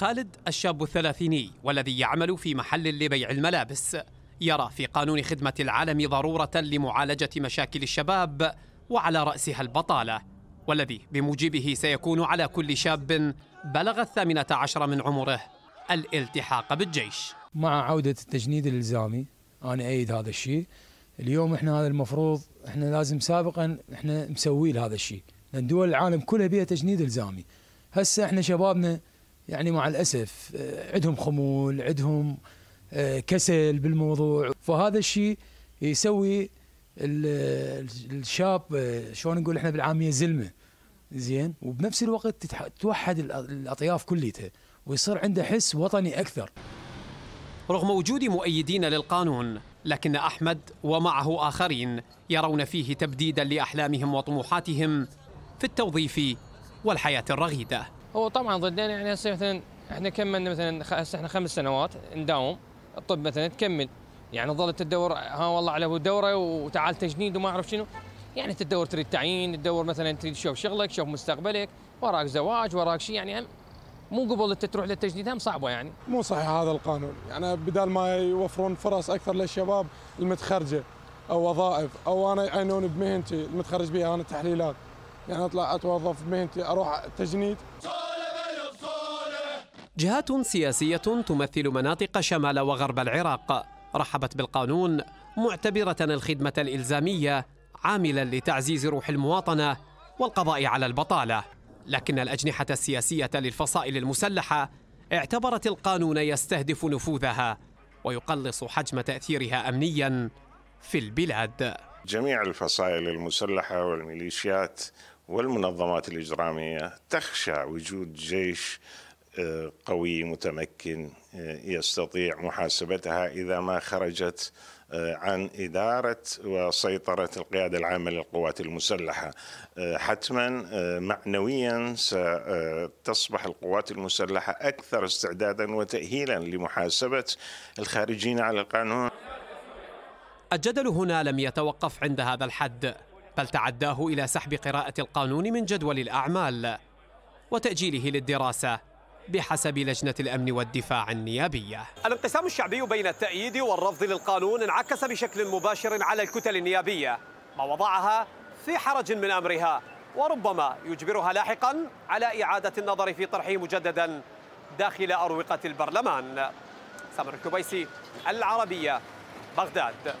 خالد الشاب الثلاثيني والذي يعمل في محل لبيع الملابس. يرى في قانون خدمة العالم ضرورة لمعالجة مشاكل الشباب وعلى رأسها البطالة والذي بموجبه سيكون على كل شاب بلغ الثامنة عشر من عمره الالتحاق بالجيش. مع عودة التجنيد الإلزامي أنا أيد هذا الشيء. اليوم إحنا هذا المفروض إحنا لازم سابقا إحنا مسوي هذا الشيء. لأن دول العالم كلها بها تجنيد إلزامي. هسه إحنا شبابنا يعني مع الأسف آه، عندهم خمول عندهم آه، كسل بالموضوع. فهذا الشيء يسوي الشاب آه، شلون نقول إحنا بالعامية زلمة. زين؟ وبنفس الوقت توحد الأطياف كليتها ويصير عنده حس وطني أكثر. رغم وجود مؤيدين للقانون لكن أحمد ومعه آخرين يرون فيه تبديدا لأحلامهم وطموحاتهم في التوظيف والحياة الرغيدة. هو طبعا ضدنا يعني هسه مثلا إحنا كملنا مثلا هسه إحنا خمس سنوات نداوم الطب مثلا تكمل. يعني ظلت تدور ها والله على دورة وتعال تجنيد وما أعرف شنو. يعني تدور تريد تعيين تدور مثلا تريد تشوف شغلك تشوف مستقبلك وراك زواج وراك شيء يعني مو قبل أنت تروح للتجنيد هم صعبة يعني. مو صحيح هذا القانون. يعني بدال ما يوفرون فرص أكثر للشباب المتخرجة أو وظائف أو أنا يعينون بمهنتي المتخرج بها أنا تحليلات. يعني أطلع أتوظف بمهنتي أروح تجنيد. جهات سياسية تمثل مناطق شمال وغرب العراق. رحبت بالقانون معتبرة الخدمة الإلزامية عاملا لتعزيز روح المواطنة والقضاء على البطالة. لكن الأجنحة السياسية للفصائل المسلحة اعتبرت القانون يستهدف نفوذها ويقلص حجم تأثيرها امنيا في البلاد. جميع الفصائل المسلحة والميليشيات والمنظمات الإجرامية تخشى وجود جيش قوي متمكن آه، يستطيع محاسبتها إذا ما خرجت آه، عن إدارة وسيطرة القيادة العامة للقوات المسلحة. حتما معنويا ستصبح القوات المسلحة أكثر استعدادا وتأهيلا لمحاسبة الخارجين على القانون. الجدل هنا لم يتوقف عند هذا الحد بل تعداه إلى سحب قراءة القانون من جدول الأعمال وتأجيله للدراسة. بحسب لجنة الأمن والدفاع النيابية. الانقسام الشعبي بين التأييد والرفض للقانون انعكس بشكل مباشر على الكتل النيابية. ما وضعها في حرج من أمرها وربما يجبرها لاحقا على إعادة النظر في طرحه مجددا داخل أروقة البرلمان. سامر الكبيسي العربية بغداد.